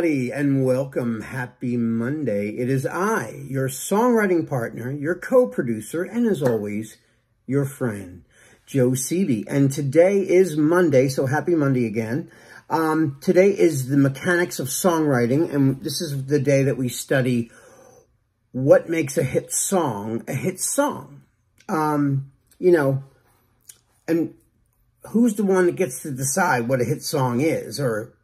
everybody, and welcome. Happy Monday. It is I, your songwriting partner, your co-producer, and as always, your friend, Joe Seavey. And today is Monday, so happy Monday again. Um, today is the mechanics of songwriting, and this is the day that we study what makes a hit song a hit song. Um, you know, and who's the one that gets to decide what a hit song is, or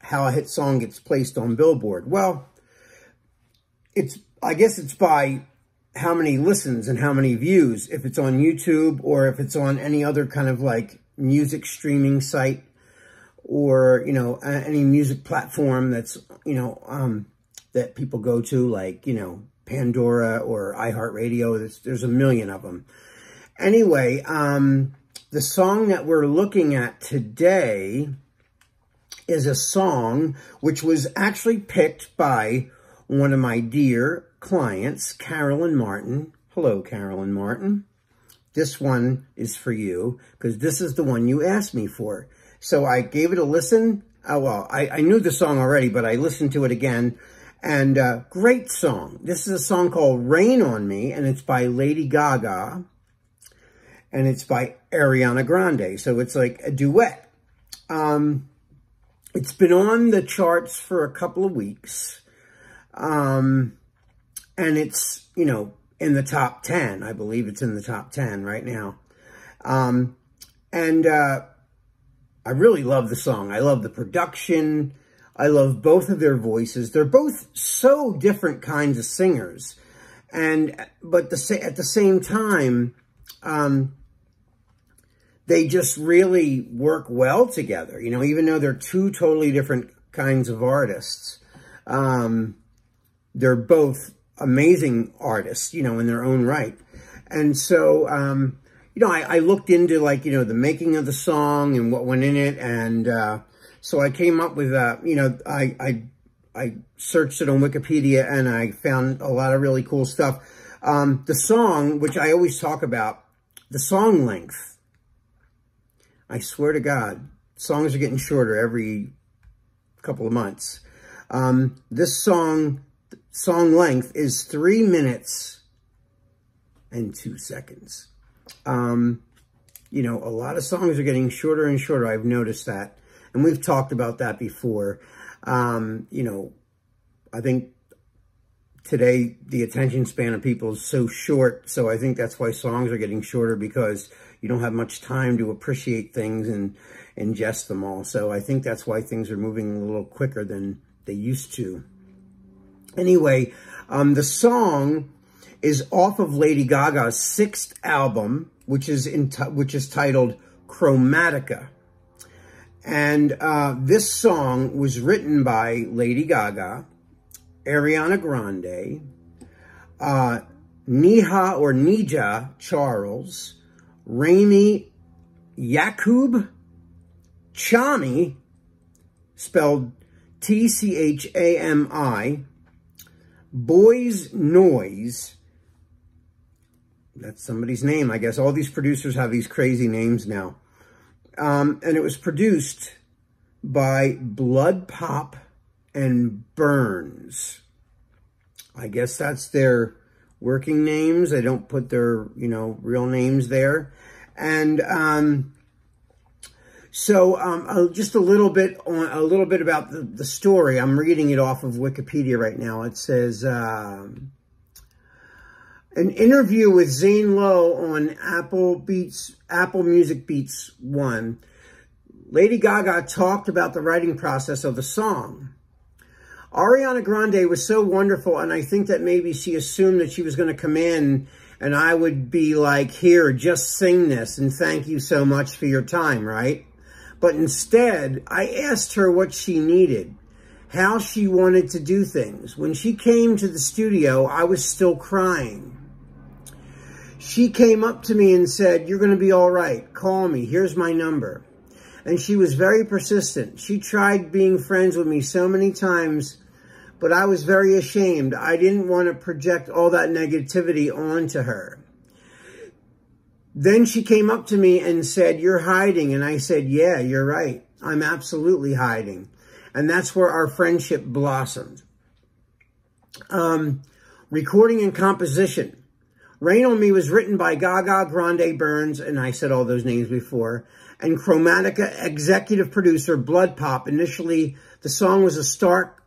how a hit song gets placed on Billboard? Well, it's I guess it's by how many listens and how many views, if it's on YouTube or if it's on any other kind of like music streaming site or, you know, any music platform that's, you know, um, that people go to like, you know, Pandora or iHeartRadio. There's, there's a million of them. Anyway, um, the song that we're looking at today is a song which was actually picked by one of my dear clients, Carolyn Martin. Hello, Carolyn Martin. This one is for you because this is the one you asked me for. So I gave it a listen. Oh, well, I, I knew the song already, but I listened to it again. And uh, great song. This is a song called Rain on Me, and it's by Lady Gaga. And it's by Ariana Grande. So it's like a duet. Um, it's been on the charts for a couple of weeks. Um, and it's, you know, in the top 10. I believe it's in the top 10 right now. Um, and uh, I really love the song. I love the production. I love both of their voices. They're both so different kinds of singers. And, but the, at the same time, um, they just really work well together. You know, even though they're two totally different kinds of artists, um, they're both amazing artists, you know, in their own right. And so, um, you know, I, I, looked into like, you know, the making of the song and what went in it. And, uh, so I came up with, uh, you know, I, I, I searched it on Wikipedia and I found a lot of really cool stuff. Um, the song, which I always talk about, the song length I swear to God, songs are getting shorter every couple of months. Um, this song, song length is three minutes and two seconds. Um, you know, a lot of songs are getting shorter and shorter. I've noticed that. And we've talked about that before. Um, you know, I think today the attention span of people is so short. So I think that's why songs are getting shorter because you don't have much time to appreciate things and ingest them all. So I think that's why things are moving a little quicker than they used to. Anyway, um, the song is off of Lady Gaga's sixth album, which is in which is titled Chromatica. And uh, this song was written by Lady Gaga, Ariana Grande, uh, or Nija Charles, Rami Yacoub Tchami, spelled T-C-H-A-M-I, Boys Noize, that's somebody's name, I guess. All these producers have these crazy names now. Um, and it was produced by Blood Pop and Burns. I guess that's their working names. They don't put their, you know, real names there. And um, so um, uh, just a little bit on a little bit about the, the story. I'm reading it off of Wikipedia right now. It says um, an interview with Zane Lowe on Apple Beats, Apple Music Beats One. Lady Gaga talked about the writing process of the song. Ariana Grande was so wonderful, and I think that maybe she assumed that she was going to come in and I would be like, here, just sing this and thank you so much for your time, right? But instead, I asked her what she needed, how she wanted to do things. When she came to the studio, I was still crying. She came up to me and said, you're going to be all right. Call me. Here's my number. And she was very persistent. She tried being friends with me so many times but I was very ashamed. I didn't want to project all that negativity onto her. Then she came up to me and said, you're hiding. And I said, yeah, you're right. I'm absolutely hiding. And that's where our friendship blossomed. Um, recording and composition. Rain on Me was written by Gaga Grande Burns, and I said all those names before, and Chromatica executive producer Blood Pop. Initially, the song was a stark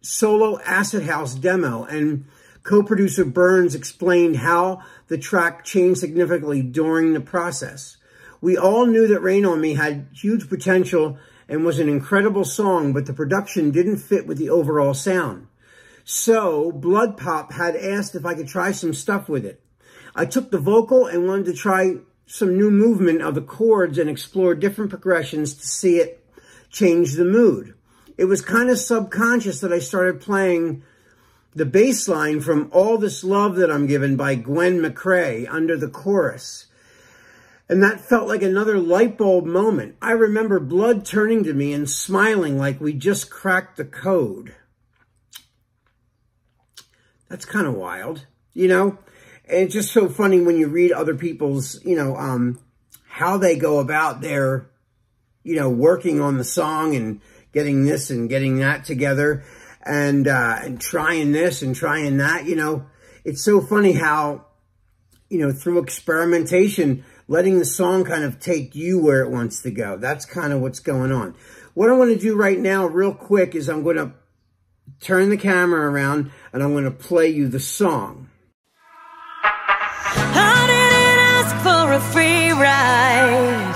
solo acid house demo, and co-producer Burns explained how the track changed significantly during the process. We all knew that Rain on Me had huge potential and was an incredible song, but the production didn't fit with the overall sound. So Blood Pop had asked if I could try some stuff with it. I took the vocal and wanted to try some new movement of the chords and explore different progressions to see it change the mood. It was kind of subconscious that I started playing the bass line from All This Love That I'm Given by Gwen McCrae under the chorus. And that felt like another light bulb moment. I remember Blood turning to me and smiling like we just cracked the code. That's kind of wild, you know? And it's just so funny when you read other people's, you know, um, how they go about their, you know, working on the song and getting this and getting that together and, uh, and trying this and trying that, you know. It's so funny how, you know, through experimentation, letting the song kind of take you where it wants to go. That's kind of what's going on. What I want to do right now, real quick, is I'm going to turn the camera around and I'm going to play you the song. I didn't ask for a free ride.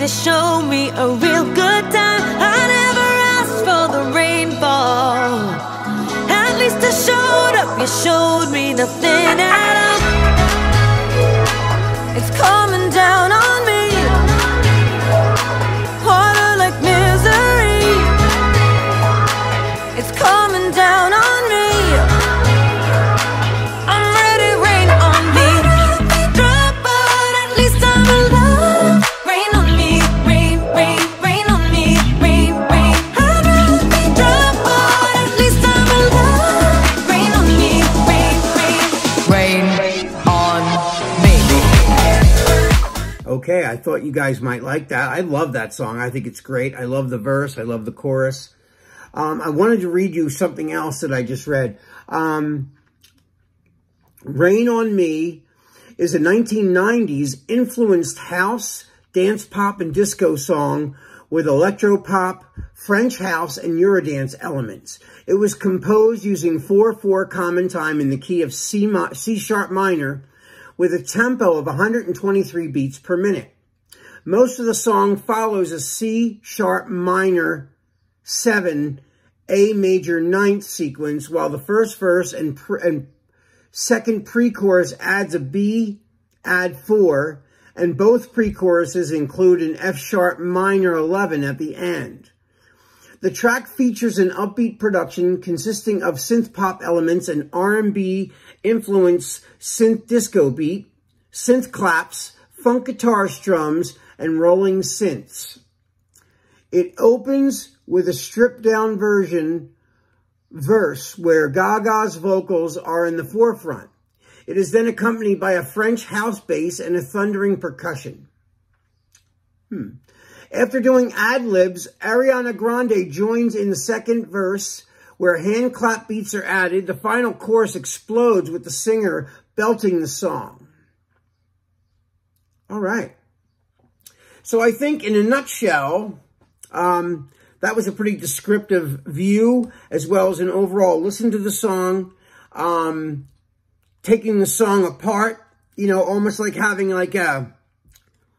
To show me a real good time. I never asked for the rainfall. At least I showed up, you showed me nothing at all. It's coming down thought you guys might like that. I love that song. I think it's great. I love the verse. I love the chorus. Um, I wanted to read you something else that I just read. Um, Rain on Me is a 1990s influenced house, dance pop, and disco song with electro pop, French house, and Eurodance elements. It was composed using 4-4 common time in the key of C, C sharp minor with a tempo of 123 beats per minute. Most of the song follows a C sharp minor 7 A major ninth sequence, while the first verse and, and second pre-chorus adds a B add 4, and both pre-choruses include an F sharp minor 11 at the end. The track features an upbeat production consisting of synth pop elements and R&B influenced synth disco beat, synth claps, funk guitar strums, and rolling synths. It opens with a stripped down version verse where Gaga's vocals are in the forefront. It is then accompanied by a French house bass and a thundering percussion. Hmm. After doing ad-libs, Ariana Grande joins in the second verse where hand clap beats are added. The final chorus explodes with the singer belting the song. All right. So I think in a nutshell, um, that was a pretty descriptive view as well as an overall listen to the song, um, taking the song apart, you know, almost like having like a,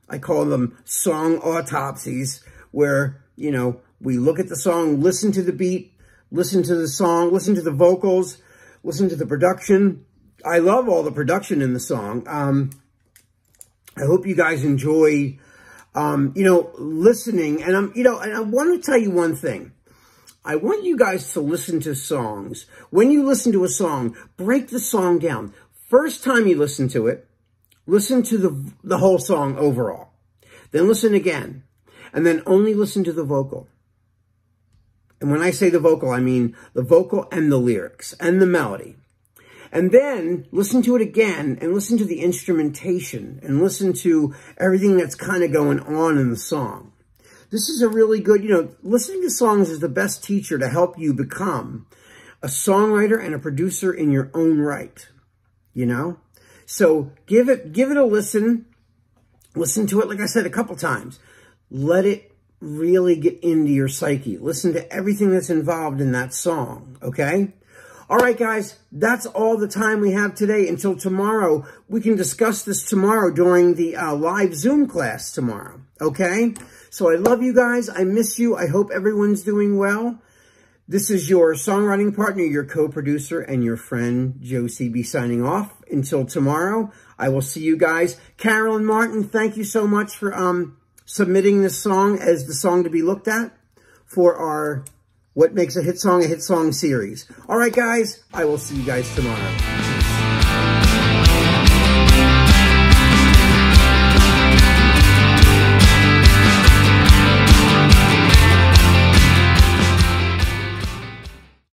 I call them song autopsies where, you know, we look at the song, listen to the beat, listen to the song, listen to the vocals, listen to the production. I love all the production in the song. Um, I hope you guys enjoy, um, you know, listening. And I'm, you know, and I want to tell you one thing. I want you guys to listen to songs. When you listen to a song, break the song down. First time you listen to it, listen to the, the whole song overall. Then listen again. And then only listen to the vocal. And when I say the vocal, I mean the vocal and the lyrics and the melody. And then listen to it again and listen to the instrumentation and listen to everything that's kind of going on in the song. this is a really good, you know, listening to songs is the best teacher to help you become a songwriter and a producer in your own right, you know? So give it, give it a listen. Listen to it, like I said, a couple times. Let it really get into your psyche. Listen to everything that's involved in that song, okay? All right, guys, that's all the time we have today. Until tomorrow, we can discuss this tomorrow during the uh, live Zoom class tomorrow, okay? So I love you guys. I miss you. I hope everyone's doing well. This is your songwriting partner, your co-producer, and your friend, Joe Seavey, signing off. Until tomorrow, I will see you guys. Carolyn Martin, thank you so much for um, submitting this song as the song to be looked at for our What Makes a Hit Song a Hit Song series. All right, guys, I will see you guys tomorrow.